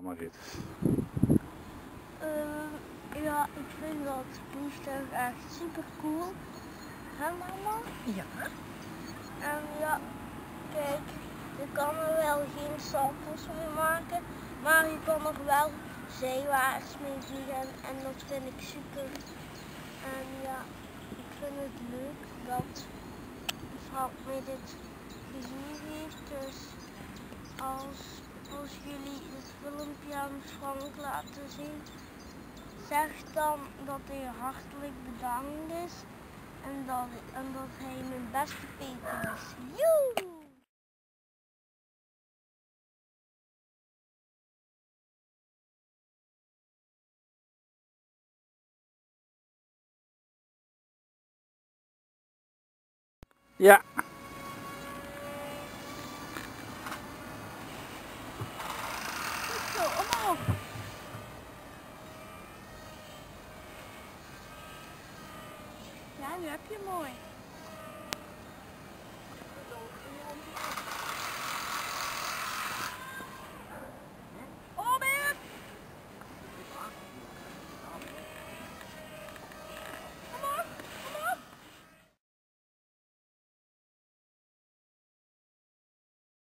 Maar eens. Ehm, ja, ik vind dat vliegtuig echt super cool. Hè mama? Ja. En ja, kijk, je kan er wel geen salto's mee maken, maar je kan er wel zeewaarts mee vliegen en dat vind ik super. En ja, ik vind het leuk dat Frank mij dit gezien heeft. Dus als, als jullie het filmpje aan Frank laten zien, zeg dan dat hij hartelijk bedankt is en dat, en dat hij mijn beste Peter is. Ja. trabalho, é Pimoi?